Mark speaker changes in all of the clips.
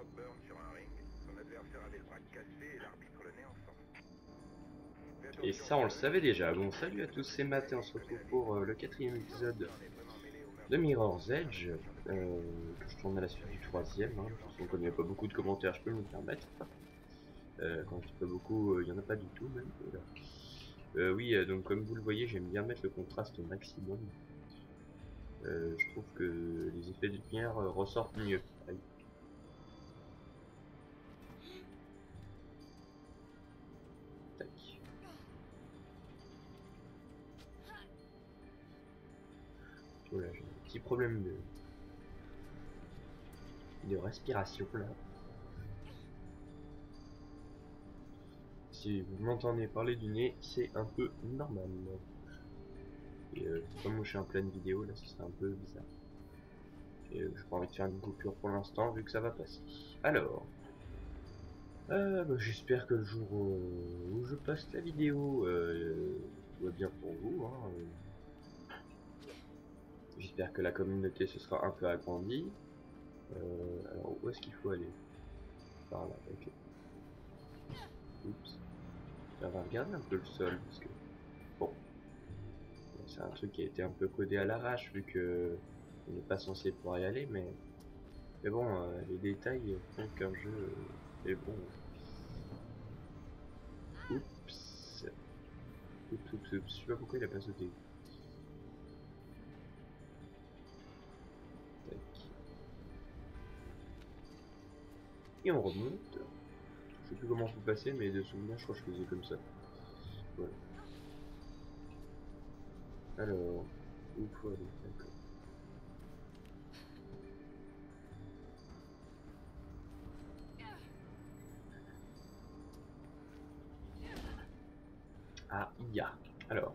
Speaker 1: j'ai déjà vu Rob Byrne sur un ring. Son adversaire avait le bras cassé et l'arbitre le nez ensemble. Fais
Speaker 2: Et
Speaker 1: attention,
Speaker 2: ça, on le savait déjà. Bon, salut à tous, c'est Matt et on se retrouve pour euh, le quatrième épisode de Mirror's Edge, euh, que je tourne à la suite du troisième. Hein, parce qu'on connaît pas beaucoup de commentaires, je peux me permettre. Euh, quand dis pas beaucoup, euh, il y en a pas du tout même. Euh, oui, euh, donc comme vous le voyez, j'aime bien mettre le contraste au maximum. Euh, je trouve que les effets de lumière ressortent mieux. J'ai un petit problème de de respiration là. Si vous m'entendez parler du nez, c'est un peu normal. Et euh, comme je suis en pleine vidéo là, ce serait un peu bizarre. Et euh, j'ai pas envie de faire une coupure pour l'instant vu que ça va passer. Alors, euh, bah, j'espère que le jour euh, où je passe la vidéo euh, va bien pour vous. hein, euh. J'espère que la communauté se sera un peu agrandie. Euh, alors où est-ce qu'il faut aller? Par là, ok. Oups. On va regarder un peu le sol parce que bon, c'est un truc qui a été un peu codé à l'arrache vu que on n'est pas censé pouvoir y aller, mais mais bon, euh, les détails font qu'un jeu est bon. Oups. Oups, oups, oups. Je sais pas pourquoi il a pas sauté. Tac. Et on remonte. Je sais plus comment faut passer, mais de souvenir, je crois que je faisais comme ça. Voilà. Alors, où faut D'accord. Ah, il y a. Alors.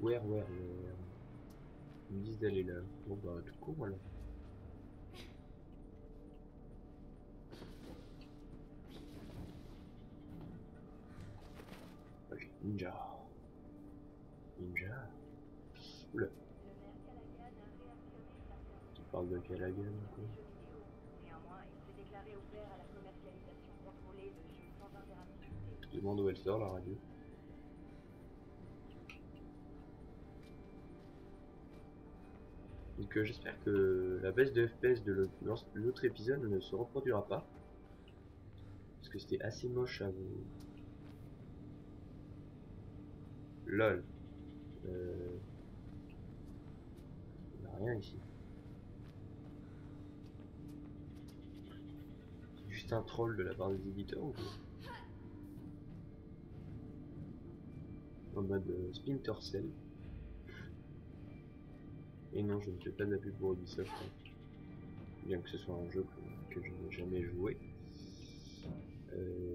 Speaker 2: Where, where, where? Ils me disent d'aller là. Bon bah, tout court, voilà. Ok, ninja. Ninja. Oula, tu parles de Callaghan quoi
Speaker 3: à
Speaker 2: demande où elle sort la radio? Donc euh, j'espère que la baisse de FPS de l'autre- épisode ne se reproduira pas. Parce que c'était assez moche à vous. LOL. Euh... Il n'y a rien ici. Juste un troll de la part des éditeurs ou quoi? En mode euh, Splinter. Et non, je ne fais pas d'abus pour Ubisoft, hein. bien que ce soit un jeu que, je n'ai jamais joué. Euh...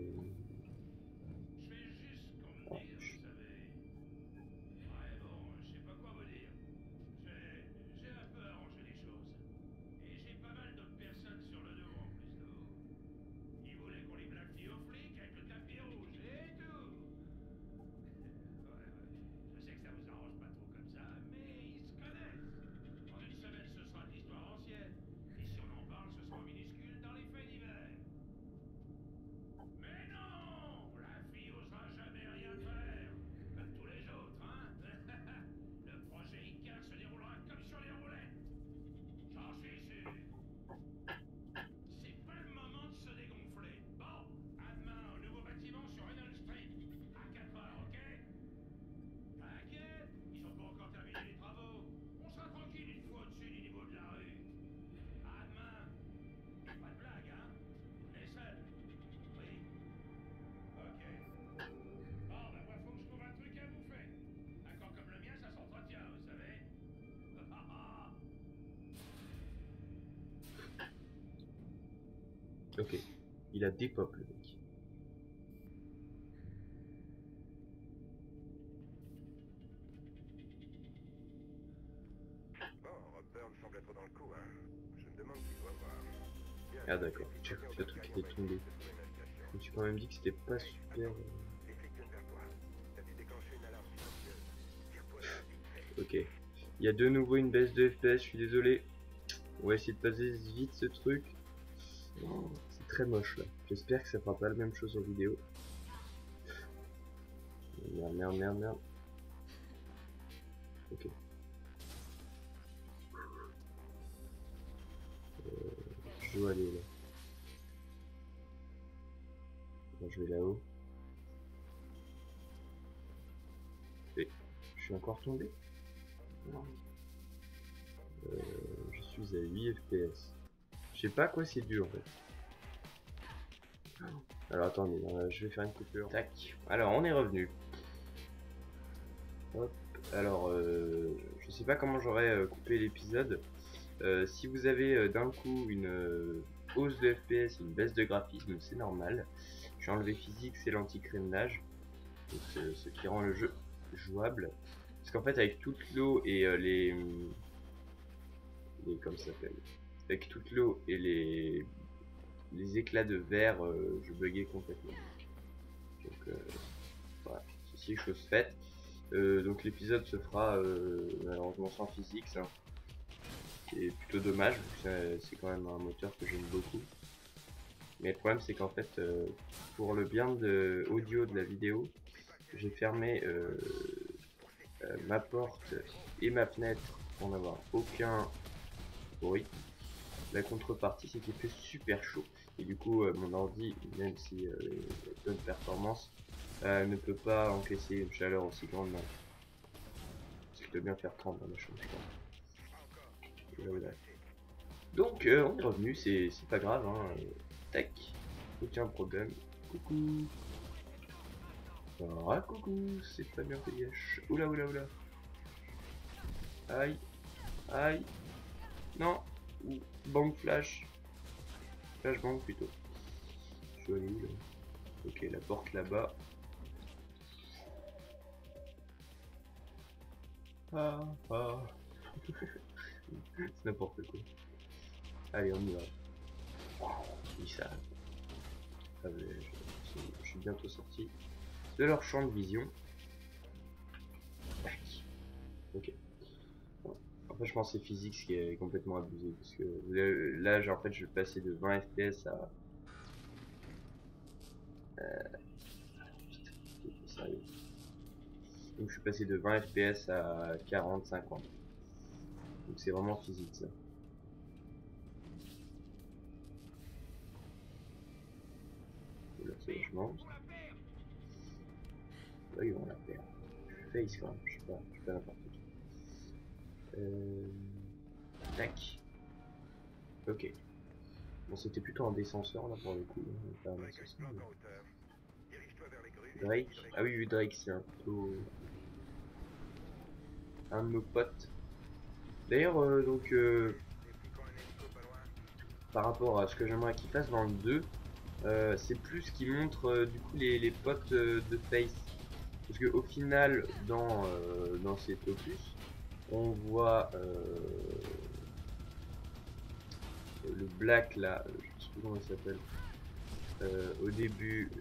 Speaker 4: Ok,
Speaker 2: il a des pop le mec.
Speaker 1: Bon, Rob Byrne semble être dans le coup, hein. Je me demande qui doit voir. Bien,
Speaker 2: Ah d'accord,
Speaker 1: les flics
Speaker 2: le truc était
Speaker 1: ont
Speaker 2: tombé. Je me suis quand même dit que c'était pas super... euh,
Speaker 1: Les flics viennent vers toi. T'as dû déclencher
Speaker 2: Ok. Il y a de nouveau une baisse de FPS, je suis désolé. On va essayer de passer vite ce truc. C'est très moche là. J'espère que ça fera pas la même chose en vidéo. Merde, merde, merde, merde. Ok. Euh, je dois aller là. Je vais là-haut. Et je suis encore tombé? Euh, je suis à 8 FPS. Sais pas à quoi c'est dû en fait. Alors attendez, euh, je vais faire une coupure. Tac. Alors on est revenu. Hop. Alors euh, je sais pas comment j'aurais euh, coupé l'épisode. Euh, si vous avez d'un coup une hausse de FPS, une baisse de graphisme, c'est normal. J'ai enlevé physique, c'est l'anti-crémelage. Ce qui rend le jeu jouable. Parce qu'en fait avec toute l'eau et euh, les... les... comment ça s'appelle? Avec toute l'eau et les éclats de verre, euh, je buguais complètement. Donc euh, voilà, ceci est chose faite. Euh, donc l'épisode se fera malheureusement sans physique, ça. C'est plutôt dommage, c'est- quand même un moteur que j'aime beaucoup. Mais le problème c'est qu'en fait, pour le bien de audio de la vidéo, j'ai fermé ma porte et ma fenêtre pour n'avoir aucun bruit. La contrepartie, c'est qu'il fait super chaud. Et du coup, euh, mon ordi, même si euh, de bonnes performances, euh, ne peut pas encaisser une chaleur aussi grande. Parce qu'il doit bien faire 30 dans chambre. Donc, euh, on est revenu, c'est pas grave. Hein. euh, Tac, aucun problème. Coucou. Coucou, c'est pas bien payé. Oula, oula, oula. Aïe, aïe. Non, ou bang flash. Flash bang plutôt. Ok, la porte là-bas. Ah, ah. C'est n'importe quoi. Allez, on y va. Oui, ça. Je, suis bientôt sorti de leur champ de vision. Ok. En fait, je pense que c'est physique ce qui est complètement abusé. Parce que là, j'ai- en fait, je vais passer de 20 FPS à. Euh... Putain. Donc, je suis passé de 20 FPS à 40, 50. Donc, c'est vraiment physique ça. Là, ils vont la perdre. Face je sais pas, je sais pas. Euh... Tac. Ok. Bon, c'était plutôt un descenseur là pour le coup. pas. Drake. Ah oui, oui, Drake, c'est un plutôt. Un de nos potes. D'ailleurs, euh, donc, euh, par rapport à ce que j'aimerais qu'il fasse dans le 2, euh, c'est plus qu'il montre euh, du coup les, les potes euh, de Face. Parce que au final, dans, euh, dans cet opus, on voit euh, le Black là, je sais plus comment il s'appelle, euh, au début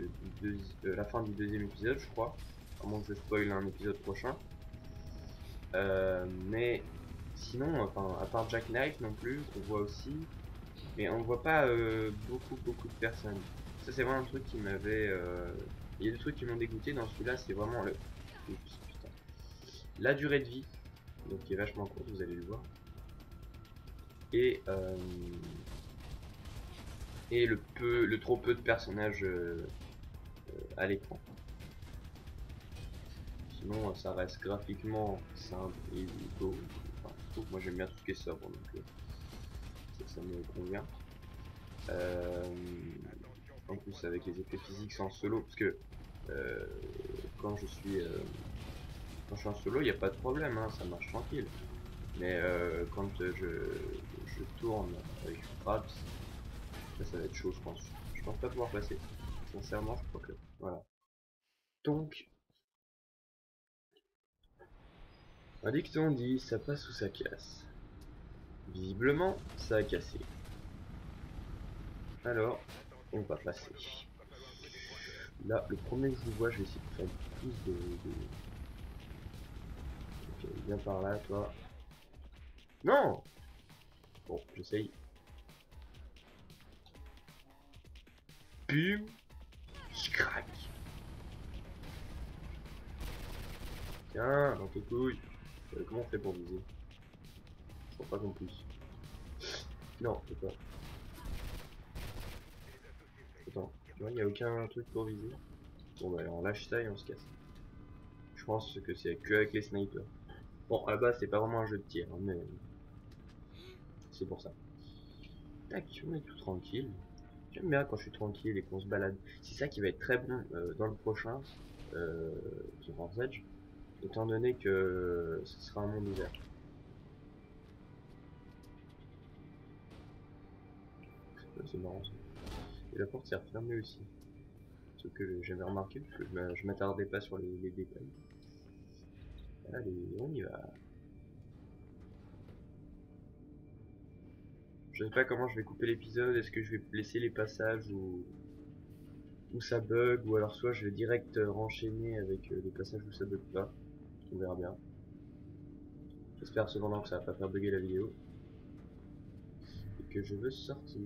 Speaker 2: euh, la fin du deuxième épisode, je crois, à moins que je spoil un épisode prochain. Mais sinon, enfin, à part Jack Knight non plus, qu'on voit aussi, mais on voit pas beaucoup beaucoup de personnes. Ça c'est vraiment un truc qui m'avait. Il y a des trucs qui m'ont dégoûté dans celui-là, c'est vraiment le. Oups, putain. La durée de vie, donc qui est vachement courte, vous allez le voir. Et euh, et le peu, le trop peu de personnages euh, euh, à l'écran. Sinon, ça reste graphiquement simple et beau. Enfin, moi j'aime bien tout ce qui est sobre, donc ça, ça me convient. En plus avec les effets physiques en solo parce que quand je suis quand je suis en solo il n'y a pas de problème hein, ça marche tranquille. Mais euh, quand je, je tourne avec Fraps ça va être chaud je pense. Je pense pas pouvoir passer. Sincèrement je crois que voilà. Donc un dicton dit ça passe ou ça casse? Visiblement ça a cassé. Alors on va passer. Là, le premier que je vois, je vais essayer de faire plus de... Viens par là, toi. Non Bon, j'essaye. Je craque Tiens, dans tes couilles. Euh, comment on fait pour viser? Je crois pas qu'on puisse. Non, c'est pas. Attends, il n'y a aucun truc pour viser? Bon bah on lâche ça et on se casse. Je pense que c'est que avec les snipers. Bon, à la base, c'est pas vraiment un jeu de tir, hein, mais c'est pour ça. Tac, on est tout tranquille. J'aime bien quand je suis tranquille et qu'on se balade. C'est ça qui va être très bon euh, dans le prochain, euh, Mirror's étant donné que ce sera un monde ouvert. C'est marrant ça. Et la porte s'est refermée aussi. Ce que j'avais remarqué, parce que je m'a- je m'attardais pas sur les détails. Allez, on y va. Je sais pas comment je vais couper l'épisode, est-ce que je vais laisser les passages ou où ça bug, ou alors soit je vais direct euh, renchaîner avec euh, les passages où ça bug pas. On verra bien. J'espère cependant que ça va pas faire bugger la vidéo. Et que je veux sortir.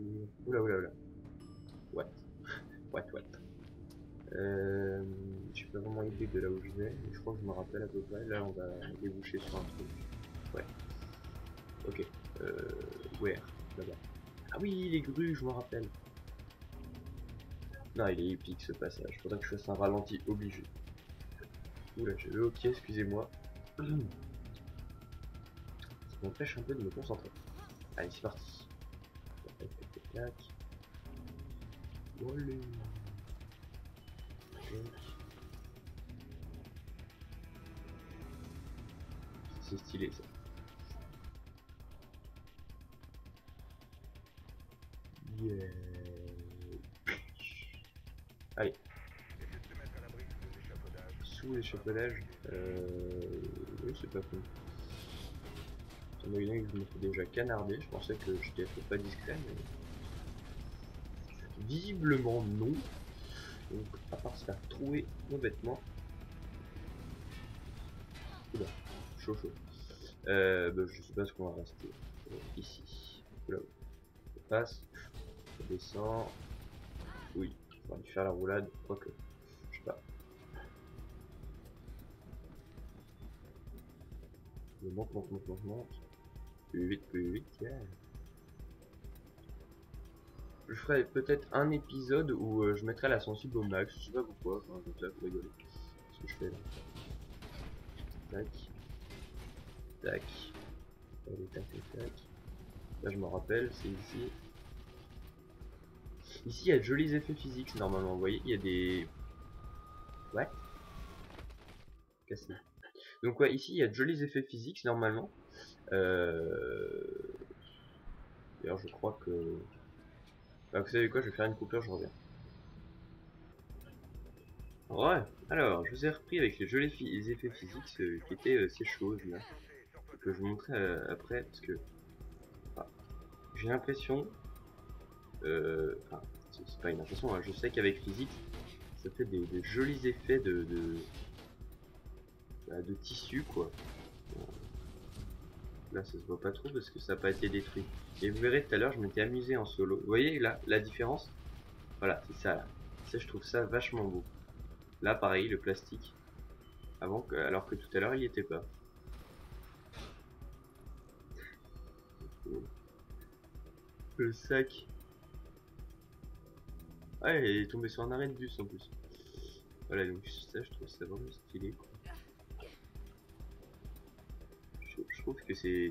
Speaker 2: Oula oula oula. What? What what? Euh, Suis pas vraiment idée de là où je vais, mais je crois que je me rappelle à peu près. Là on va déboucher sur un truc. Ouais. Ok. Euh, where? Ah oui, les grues, je me rappelle. Non, il est épique ce passage. Faudrait que je fasse un ralenti obligé. Oula, je vais ok, excusez-moi. Ça m'empêche un peu de me concentrer. Allez, c'est parti. C'est stylé ça. Yeah. Allez.
Speaker 1: Sous
Speaker 2: l'échafaudage, euh... oui, c'est pas fou. Ça m'a que je me fais déjà canarder, je pensais que j'étais pas discret, mais... Visiblement non. Donc, à part se faire trouver nos vêtements. Chaud. Euh, bah, je sais pas ce qu'on va rester euh, ici. Oula, on passe, on descend. Oui, va lui faire la roulade, quoique, je sais pas. Je monte, monte, monte, monte, monte. Plus vite, plus vite. Je ferai peut-être un épisode où euh, je mettrai la sensible au max, je sais pas pourquoi, enfin, comme ça, pour rigoler. Ce que je fais là. Tac. Tac. Tac, tac, tac. Là, je me rappelle, c'est ici. Ici, il y a de jolis effets physiques, normalement. Vous voyez, il y a des... Ouais. Cassé. Donc ouais, ici, il y a de jolis effets physiques, normalement. Euh... D'ailleurs, je crois que... Bah, vous savez quoi, je vais faire une coupure, je reviens. Ouais, alors, je vous ai repris avec les jolis effets physiques euh, qui étaient euh, ces choses là. Je vous montrerai euh, après, parce que... ah, J'ai l'impression... Euh... C'est pas une impression, hein, je sais qu'avec physique, ça fait des, jolis effets de... de... bah, tissu, quoi. Bon. Là, ça se voit pas trop parce que ça n'a pas été détruit. Et vous verrez tout à l'heure, je m'étais amusé en solo. Vous voyez là, la différence? Voilà, c'est ça là. Ça, je trouve ça vachement beau. Là, pareil, le plastique. Avant que, alors que tout à l'heure, il n'y était pas. Le sac. Ah, il est tombé sur un arrêt de bus en plus. Voilà, donc ça, je trouve ça vraiment stylé. Quoi. Je, je trouve que c'est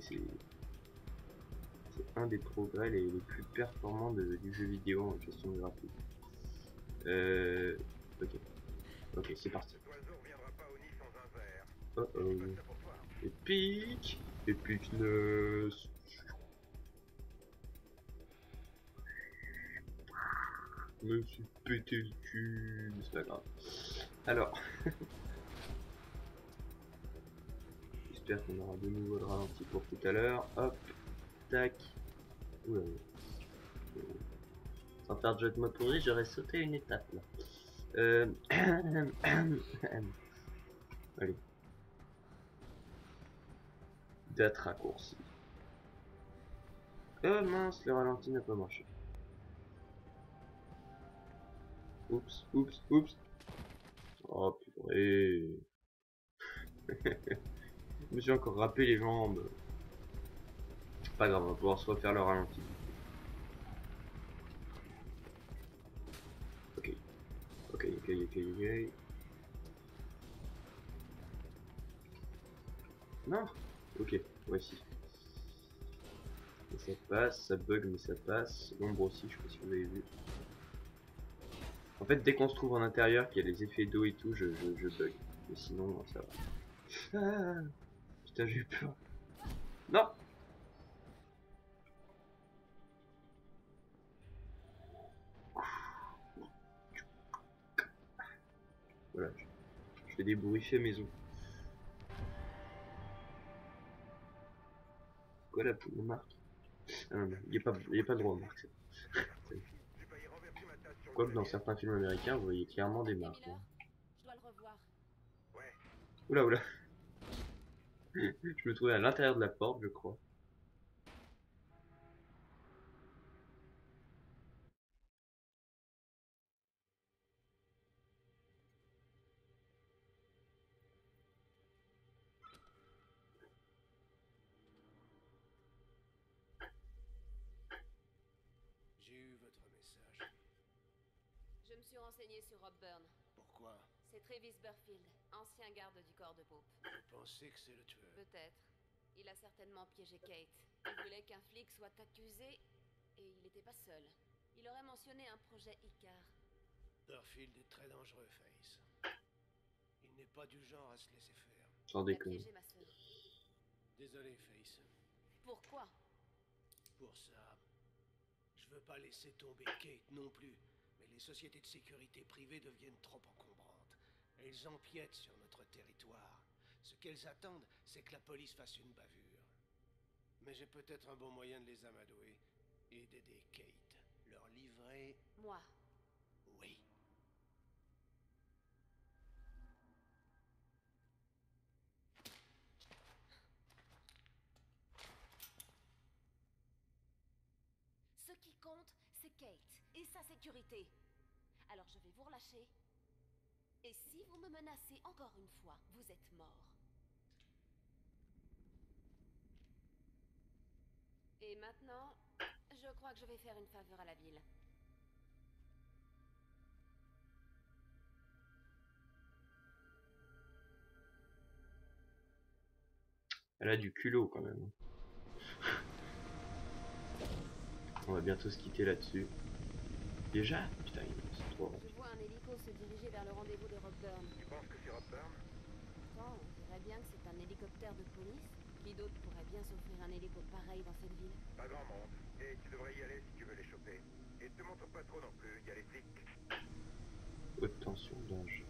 Speaker 2: un des progrès les, les plus performants de- du jeu vidéo en question de graphique. Euh, ok, ok, c'est parti.
Speaker 1: Cet oiseau reviendra pas
Speaker 2: Je me suis pété le cul, c'est pas grave. Alors, j'espère qu'on aura de nouveau le ralenti pour tout à l'heure. Hop, tac. Oula. Sans faire de jeu de mots pourri, j'aurais sauté une étape là. Euh... Allez. date raccourcie. Oh mince, le ralenti n'a pas marché. Oups, oups, oups. Oh purée. Je me suis encore râpé les jambes. Pas grave, on va pouvoir se refaire le ralenti. Ok. Ok, ok, ok, ok. Non Ok, voici. Et ça passe, ça bug mais ça passe. L'ombre aussi, je sais pas si vous avez vu. En fait, dès qu'on se trouve en intérieur, qu'il y a les effets d'eau et tout, je, bug. Mais sinon, ça va. Ah, putain, j'ai eu peur. Non Voilà, je, je fais maison. Quoi la, marque? Ah non, non, il n'y a, pas- il y a pas droit à marque.
Speaker 1: J'ai failli renverser ma tasse sur le
Speaker 2: Quoique dans certains films américains, vous voyez clairement des marques. Hein. Oula oula. je me trouvais à l'intérieur de la porte, je crois.
Speaker 5: Sur Rob Byrne.
Speaker 6: Pourquoi?
Speaker 5: C'est Travis Burfield, ancien garde du corps de Pope.
Speaker 6: Vous pensez que c'est le tueur?
Speaker 5: Peut-être. Il a certainement piégé Kate. Il voulait qu'un flic soit accusé et il n'était pas seul. Il aurait mentionné un projet Icar.
Speaker 6: Burfield est très dangereux, Face. Il n'est pas du genre à se laisser faire.
Speaker 2: Sans déconner.
Speaker 5: piégé ma sœur.
Speaker 6: Désolé, Face.
Speaker 5: Pourquoi?
Speaker 6: Pour ça, je veux pas laisser tomber Kate non plus. Les sociétés de sécurité privées deviennent trop encombrantes. Elles empiètent sur notre territoire. Ce qu'elles attendent, c'est que la police fasse une bavure. Mais j'ai peut-être un bon moyen de les amadouer et d'aider Kate. Leur livrer,
Speaker 5: Moi.
Speaker 6: oui.
Speaker 5: Ce qui compte, c'est Kate et sa sécurité. Alors je vais vous relâcher. Et si vous me menacez encore une fois, vous êtes mort. Et maintenant, je crois que je vais faire une faveur à la ville.
Speaker 2: Elle a du culot quand même. On va bientôt se quitter là-dessus. Déjà? Putain,
Speaker 5: Je vois un hélico se diriger vers le rendez-vous de Rob Byrne.
Speaker 1: tu penses que c'est Rob Byrne?
Speaker 5: Pourtant, on dirait bien que c'est un hélicoptère de police. Qui d'autre pourrait bien s'offrir un hélico pareil dans cette ville?
Speaker 1: Pas grand monde. Et tu devrais y aller si tu veux les choper. Et te montre pas trop non plus, il y a les flics.
Speaker 2: Haute tension, danger.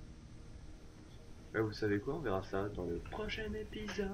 Speaker 2: Là, vous savez quoi? On verra ça dans le prochain épisode.